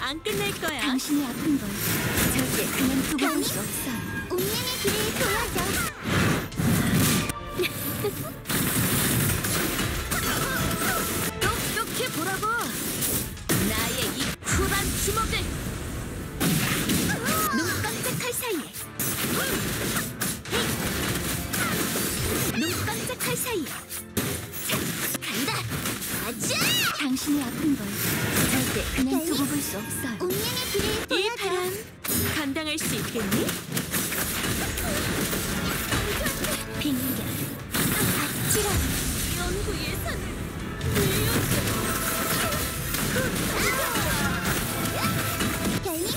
안 끝낼 거야. 당신이 아픈 걸 절대 그냥 두고 볼 수 없어. 운명의 길을 보여줘. 똑똑히 보라고. 나의 이 쿨한 주먹을. 눈 깜짝할 사이에. 눈 깜짝할 사이에. 당신이 아픈 걸 절대 그냥 두고 볼 수 없어요. 운명의 길을 이 바람 감당할 수 있겠니? 빙결. 아찔한 연구 예산을 별님,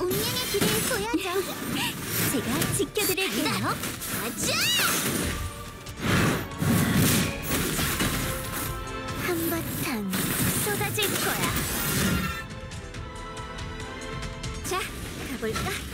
운명의 길을 보여줘. 제가 지켜드릴게요. 가자! 쏟아질 거야. 자, 가볼까?